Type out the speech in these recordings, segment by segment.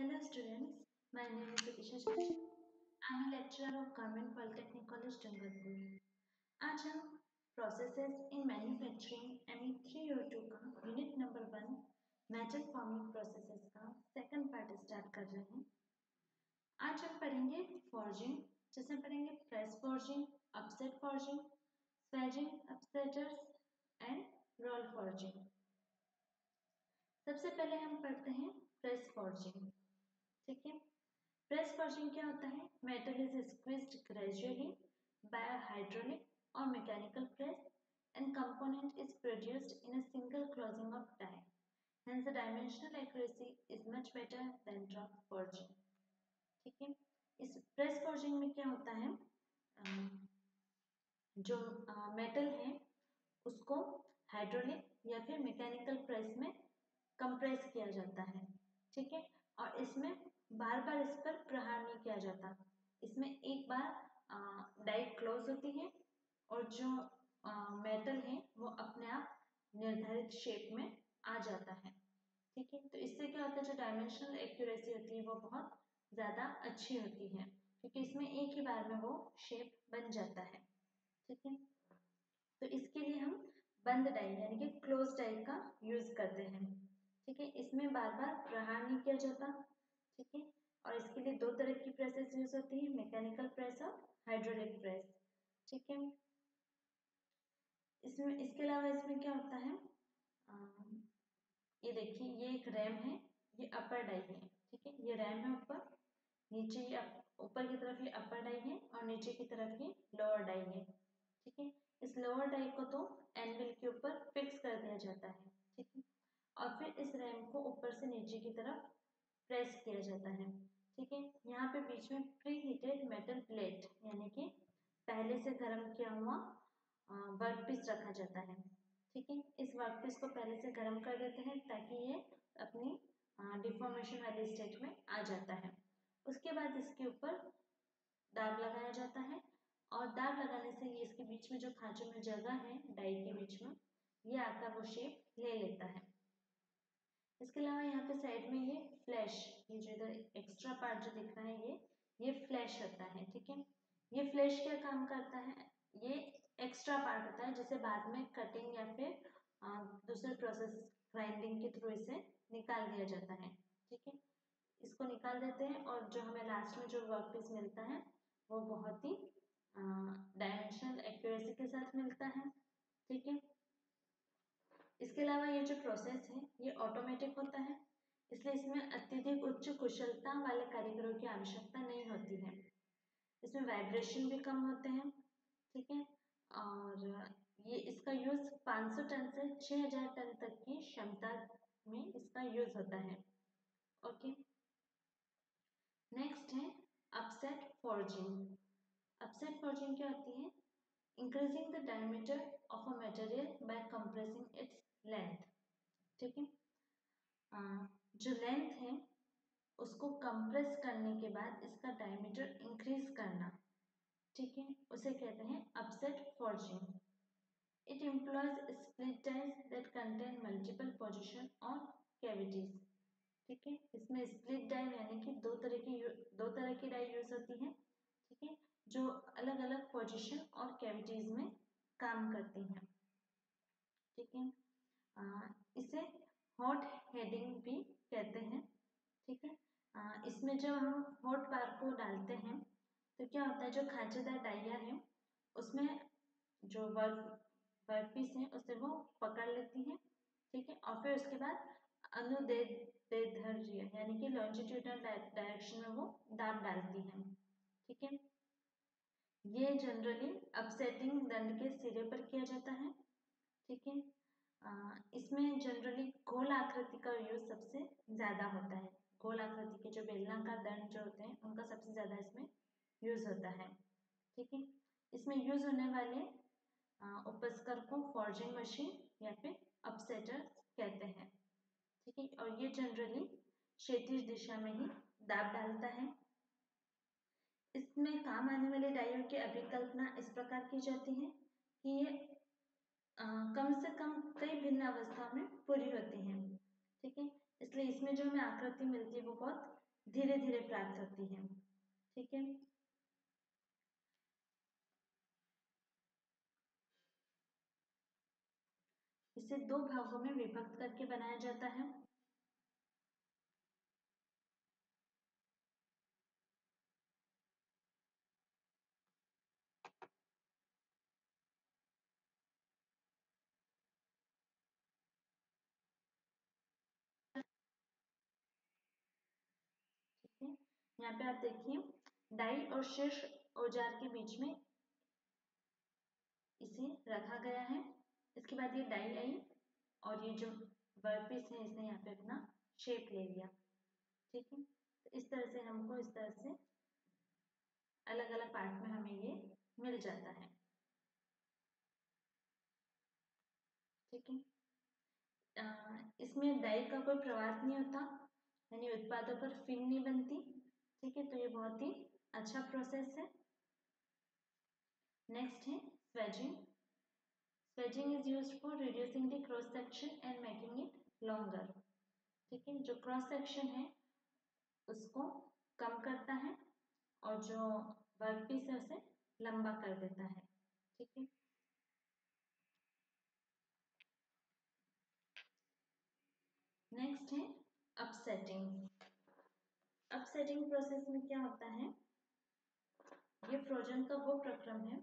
Hello students, my name is Sutisha Joshi. I am a lecturer of Government Polytechnic College, Dungarpur. आज हम processes in manufacturing M three O two का unit number one metal forming processes का second part start कर रहे हैं आज हम पढ़ेंगे फॉर्जिंग जिसमें पढ़ेंगे press forging upset forging swaging upsetters and roll forging सबसे पहले हम पढ़ते हैं प्रेस फॉर्जिंग ठीक है प्रेस फॉर्जिंग क्या होता है? Metal is squeezed gradually by hydraulic और mechanical press and component is produced in a single closing of die. Hence, the dimensional accuracy is much better than drop forging. ठीक है? इस press forging में क्या होता है? जो मेटल है, उसको हाइड्रोलिक या फिर मैकेनिकल प्रेस में कंप्रेस किया जाता है। ठीक है? और इसमें बार बार इस पर प्रहार नहीं किया जाता। इसमें एक बार डाइट क्लोज होती है और जो मेटल है, वो अपने आप निर्धारित शेप में आ जाता है। ठीक है? तो इससे क्या होता है, जो डायमेंशनल एक्यूरेसी होती है, वो बहुत ज़्यादा अच्छी होती है। क्योंकि इसमें एक ही बार में वो शेप बन जाता है। ठीक है? तो इसके लिए हम बंद डाई यानी कि क्लोज डाई का यूज़ करते हैं। ठीक है? इसमें बार बार प्रहार नहीं किया जाता। ठीक है? और इसके लिए दो तरह की प्रेसेस यूज़ होती है मैकेनिकल प्रेस और हाइड्रोलिक प्रेस ठीक है? इसमें इसके अलावा इसमें क्या होता है? आ, ये देखिए ये एक रैम है ये अपर डाई है ठीक है? ये रैम है ऊपर नीचे ये ऊपर की तरफ़ ये अपर डाई है और नीचे की तरफ़ ये लोअर डाई है ठीक है? इस लोअर डाई को तो एनविल के ऊपर फिक्स कर दिया जाता है ठीक है? और फिर इस रैम को ऊपर से नीचे की तरफ़ प्रेस किया जाता है। ठीक है? यहाँ पे बीच में प्री हीटेड मेटल प्लेट यानी कि पहले से गर्म किया हुआ वर्क पीस रखा जाता है। ठीक है? इस वर्क पीस को पहले से गर्म कर देते हैं ताकि ये अपनी डिफॉर्मेशन वाली स्टेट में आ जाता है। उसके बाद इसके ऊपर दाग लगाया जाता है और दाग लगाने से ये इसके बीच में जो खांचों में जगह है, डाई के बीच में, ये आकर वो शेप ले लेता है। इसके अलावा यहाँ पे साइड में ये फ्लैश ये जो इधर एक्स्ट्रा पार्ट जो दिख रहा है ये ये फ्लैश होता है, ठीक है? ये फ्लैश क्या काम करता है? ये एक्स्ट्रा पार्ट होता है जिसे बाद में कटिंग या फिर दूसरे प्रोसेस ग्राइंडिंग के थ्रू इसे निकाल दिया जाता है, ठीक है? इसको निकाल देते हैं और जो हमें लास्ट में जो वर्क पीस मिलता है, वो बहुत ही डायमेंशनल एक्यूरेसी के साथ मिलता है, ठीक है? इसके अलावा ये जो प्रोसेस है, ये ऑटोमेटिक होता है। इसलिए इसमें अत्यधिक उच्च कुशलता वाले कारीगरों की आवश्यकता नहीं होती है। इसमें वाइब्रेशन भी कम होते हैं, ठीक है? और ये इसका यूज़ 500 टन से 6000 टन तक की क्षमता में इसका यूज़ होता है। ओके नेक्स्ट है अपसेट फॉर्जिंग अपसेट फॉर्जिंग क्या होती है? Increasing the diameter of a material by compressing its length. ठीक है? जो लेंथ है, उसको कंप्रेस करने के बाद इसका डायमीटर इंक्रीज करना। ठीक है? उसे कहते हैं upset forging it employs split dies that contain multiple position और कैविटीज ठीक है? इसमें स्प्लिट डाई यानी कि दो तरह की दो तरह की डाई यूज़ होती है। ठीक है? जो अलग अलग पोजिशन और कैविटीज में काम करती हैं। ठीक है? इसे हॉट हेडिंग भी कहते हैं ठीक है? आ, इसमें जब हम हॉट बार को डालते हैं तो क्या होता है जो खांचेदार डाइया है उसमें जो वर्क वर्क पीस है उसे वो पकड़ लेती हैं ठीक है? और फिर उसके बाद अनुदेधर्य यानी कि लॉन्जिट्यूडनल डायरेक्शन में वो दाब डालती है ठीक है? ये जनरली अपसेटिंग दंड के सिरे पर किया जाता है ठीक है? इसमें जनरली गोल आकृति का यूज़ सबसे ज़्यादा होता है। गोल आकृति के जो बेलनाकार दंड जो होते हैं, उनका सबसे ज़्यादा इसमें यूज़ होता है। ठीक है? इसमें यूज़ होने वाले उपस्कर को फॉर्जिंग मशीन या फिर अपसेटर कहते हैं। ठीक है? और ये जनरली क्षेत्रीय दिशा में ही दाब डालता है। इसमें काम आने वाले डायोड की अभिकल्पना इस प्रकार की जाती है कि ये कम से कम कई भिन्न अवस्था में पूरी होती हैं, ठीक है? इसलिए इसमें जो हमें आकृति मिलती है, वो बहुत धीरे धीरे प्राप्त होती है, ठीक है? इसे दो भागों में विभक्त करके बनाया जाता है। यहाँ पे आप देखिए डाई और शीर्ष औज़ार के बीच में इसे रखा गया है। इसके बाद ये डाई आई और ये जो वर्कपीस है, इसने यहाँ पे अपना शेप ले लिया। ठीक है? तो इस तरह से हमको इस तरह से अलग अलग पार्ट में हमें ये मिल जाता है। ठीक है? इसमें डाई का कोई प्रवास नहीं होता, यानी उत्पादों पर फिन नहीं बनती। ठीक है तो ये बहुत ही अच्छा प्रोसेस है। नेक्स्ट है swaging swaging is used for reducing the cross section and making it longer ठीक है, जो क्रॉस सेक्शन है, उसको कम करता है और जो वर्क पीस है, उसे लंबा कर देता है। ठीक है? नेक्स्ट है अपसेटिंग अपसेटिंग प्रोसेस में क्या होता है? ये फ्रोजन का वो प्रक्रम है।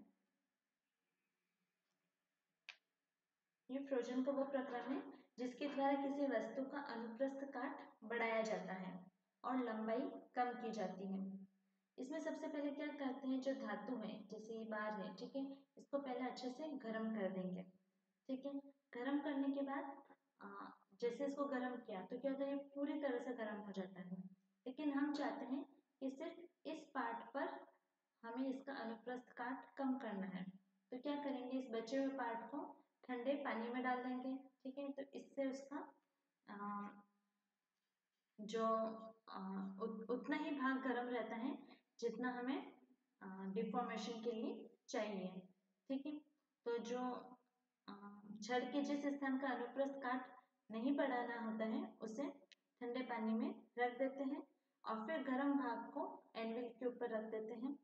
ये फ्रोजन का वो प्रक्रम है, जिसके द्वारा किसी वस्तु का अनुप्रस्थ काट बढ़ाया जाता है और लंबाई कम की जाती है। इसमें सबसे पहले क्या करते हैं? जो धातु है, जैसे ये बार है, ठीक है? इसको पहले अच्छे से गर्म कर देंगे। ठीक है? गर्म करने के बाद जैसे इसको गर्म किया तो क्या होता है? पूरी तरह से गर्म हो जाता है। लेकिन हम चाहते हैं कि सिर्फ़ इस पार्ट पर हमें इसका अनुप्रस्थ काट कम करना है। तो क्या करेंगे? इस बचे हुए पार्ट को ठंडे पानी में डाल देंगे ठीक है? तो इससे उसका आ, जो आ, उत, उतना ही भाग गर्म रहता है जितना हमें डिफॉर्मेशन के लिए चाहिए ठीक है? तो जो छड़ के जिस स्थान का अनुप्रस्थ काट नहीं बढ़ाना होता है उसे ठंडे पानी में रख देते हैं। और फिर गर्म भाग को एनविल के ऊपर रख देते हैं,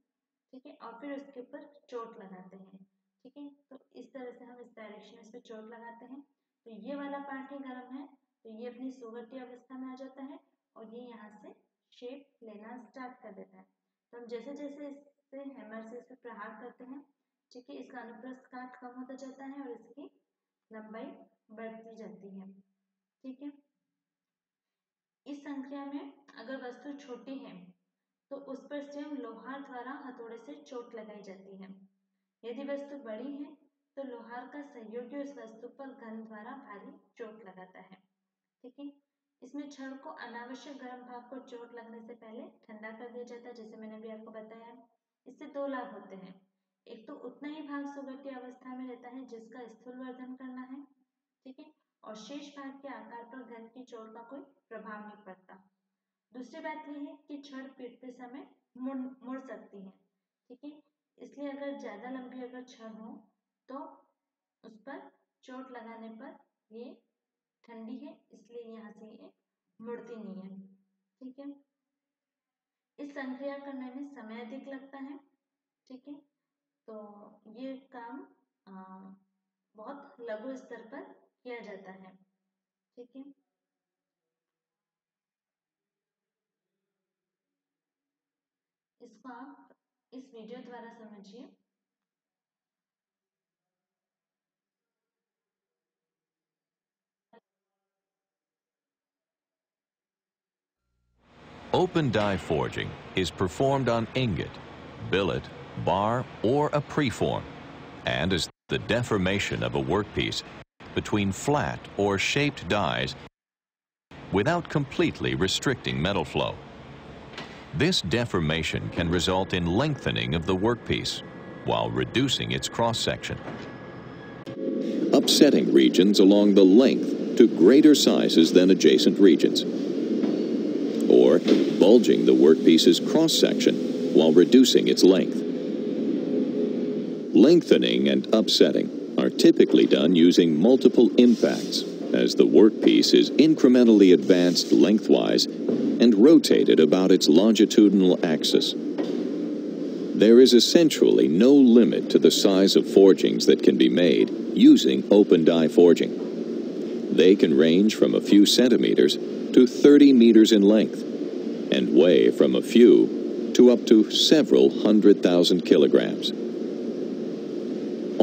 ठीक है? और फिर उसके ऊपर चोट लगाते हैं, ठीक है? तो इस तरह से हम इस डायरेक्शन में पर चोट लगाते हैं। तो ये वाला पार्ट ही गर्म है तो ये अपनी सुगटी अवस्था में आ जाता है और ये यहाँ से शेप लेना स्टार्ट कर देता है। तो हम जैसे जैसे इससे हैमर से इस पर प्रहार करते हैं, ठीक है? इसका अनुप्रस्थ काट कम होता जाता है और इसकी लंबाई बढ़ती जाती है, ठीक है? इस संख्या में अगर वस्तु छोटी है तो उस पर स्वयं लोहार द्वारा हथौड़े से चोट लगाई जाती है। यदि वस्तु बड़ी है तो लोहार का सहयोगी उस वस्तु पर घन द्वारा भारी चोट लगाता है। ठीक है? इसमें छड़ को अनावश्यक गर्म भाग को चोट लगने से पहले ठंडा कर दिया जाता है, जैसे मैंने अभी आपको बताया। इससे दो लाभ होते हैं। एक तो उतना ही भाग सुगति अवस्था में रहता है, जिसका स्थूल वर्धन करना है। ठीक है? और शेष भाग के आकार पर घन की चोट का कोई प्रभाव नहीं पड़ता। दूसरी बात यह है कि छड़ पीटते समय मुड़ मुड़ सकती है ठीक है? इसलिए अगर ज़्यादा लंबी अगर छड़ हो तो उस पर चोट लगाने पर ये ठंडी है इसलिए यहाँ से ये मुड़ती नहीं है ठीक है? इस संक्रिया करने में समय अधिक लगता है ठीक है? तो ये काम आ, बहुत लघु स्तर पर किया जाता है ठीक है? इसको आप इस वीडियो द्वारा समझिए Open die forging is performed on ingot, billet, bar, or a preform, and is the deformation of a workpiece between flat or shaped dies without completely restricting metal flow. This deformation can result in lengthening of the workpiece while reducing its cross-section. Upsetting regions along the length to greater sizes than adjacent regions. Or bulging the workpiece's cross-section while reducing its length. Lengthening and upsetting are typically done using multiple impacts as the workpiece is incrementally advanced lengthwise and rotated about its longitudinal axis. There is essentially no limit to the size of forgings that can be made using open die forging. They can range from a few centimeters to 30 meters in length and weigh from a few to up to several hundred thousand kilograms.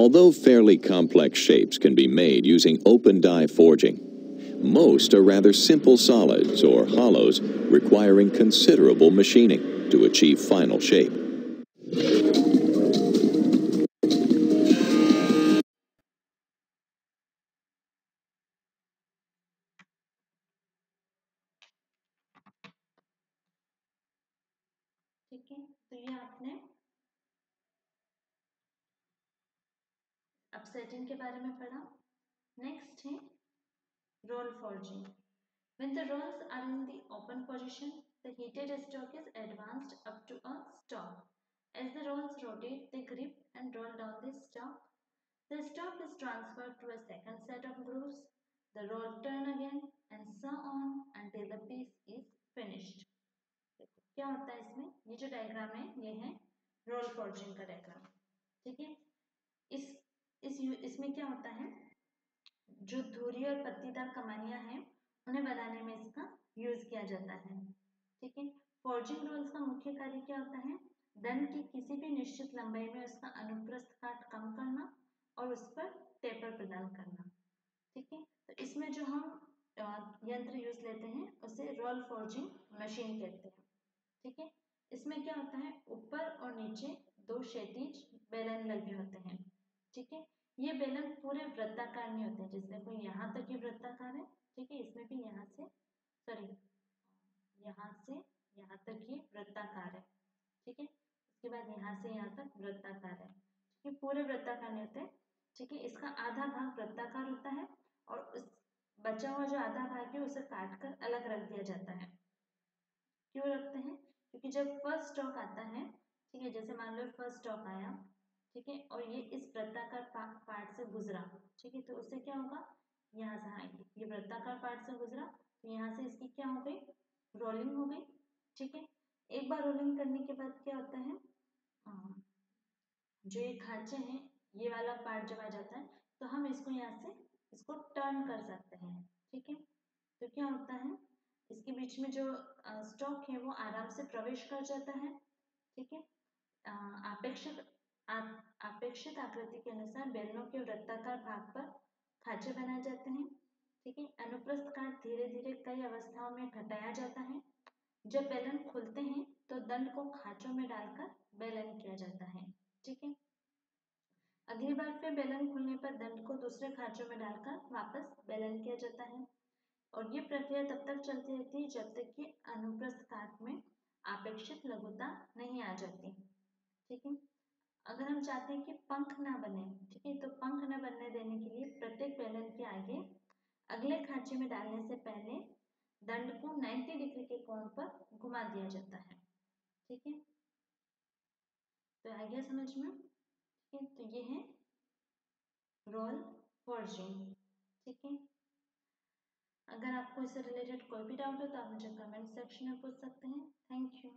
Although fairly complex shapes can be made using open die forging, most are rather simple solids or hollows requiring considerable machining to achieve final shape. ठीक है तो ये आपने upsetting के बारे में पढ़ा next है roll forging when the rolls are in the open position the heated stock is advanced up to a stop as the rolls rotate they grip and roll down the stock the stock is transferred to a second set of grooves the roll turn again and so on until the piece is finished क्या होता है इसमें ये जो diagram है ये है role forging का डायग्राम ठीक है इसमें क्या होता है? जो धुरी और पत्तीदार कमानियाँ हैं, उन्हें बनाने में इसका यूज़ किया जाता है। ठीक है? फॉर्जिंग रोल्स का मुख्य कार्य क्या होता है? दंड की किसी भी निश्चित लंबाई में उसका अनुप्रस्थ काट कम करना और उस पर टेपर प्रदान करना। ठीक है? तो इसमें जो हम यंत्र यूज़ लेते हैं, उसे रोल फॉर्जिंग मशीन कहते हैं। ठीक है? इसमें क्या होता है? ऊपर और नीचे दो क्षैतिज बेलन लगे होते हैं। ठीक है? ये बेलन पूरे वृत्ताकार नहीं होते जैसे कोई यहाँ तक ही वृत्ताकार है, ठीक है, इसमें भी यहाँ से सॉरी यहाँ से, यहाँ तक ही वृत्ताकार है, ठीक है, उसके बाद यहाँ से यहाँ तक वृत्ताकार है, ठीक है, पूरे वृत्ताकार नहीं होते ठीक है, इसका आधा भाग वृत्ताकार होता है और उस, बचा हुआ जो आधा भाग है, उसे काट कर अलग रख दिया जाता है। क्यों रखते हैं? क्योंकि जब फ़र्स्ट स्टॉक आता है, ठीक है, जैसे मान लो फ़र्स्ट स्टॉक आया ठीक है? और ये इस वृत्ताकार पार्ट से गुजरा। ठीक है? तो उससे क्या होगा? यहाँ से आएँगे। ये वृत्ताकार पार्ट से गुजरा तो यहाँ से इसकी क्या हो गई? रोलिंग हो गई। ठीक है? एक बार रोलिंग करने के बाद क्या होता है? जो ये खांचे हैं, ये वाला पार्ट जब आ जाता है तो हम इसको यहाँ से, इसको टर्न कर सकते हैं। ठीक है? तो क्या होता है? इसके बीच में जो स्टॉक है, वो आराम से प्रवेश कर जाता है। ठीक है? अपेक्षित अपेक्षित आकृति के अनुसार बेलनों के वृत्ताकार भाग पर खांचे बनाए जाते हैं, ठीक है? अनुप्रस्थ काट धीरे धीरे कई अवस्थाओं में घटाया जाता है। जब बेलन खुलते हैं तो दंड को खांचों में डालकर बेलन किया जाता है, ठीक है? अगली बार फिर बेलन खुलने पर दंड को दूसरे खांचों में डालकर वापस बेलन किया जाता है। और ये प्रक्रिया तब तक चलती रहती है जब तक कि अनुप्रस्थ काट में अपेक्षित लघुता नहीं आ जाती, ठीक है? अगर हम चाहते हैं कि पंख ना बने, ठीक है तो पंख न बनने देने के लिए प्रत्येक बेलन के आगे अगले खांचे में डालने से पहले दंड को 90 डिग्री के कोण पर घुमा दिया जाता है, ठीक है? तो आ गया समझ में? ठीक है तो ये है रोल फॉर्जिंग ठीक है? अगर आपको इससे रिलेटेड कोई भी डाउट हो तो आप मुझे कमेंट सेक्शन में पूछ सकते हैं। Thank you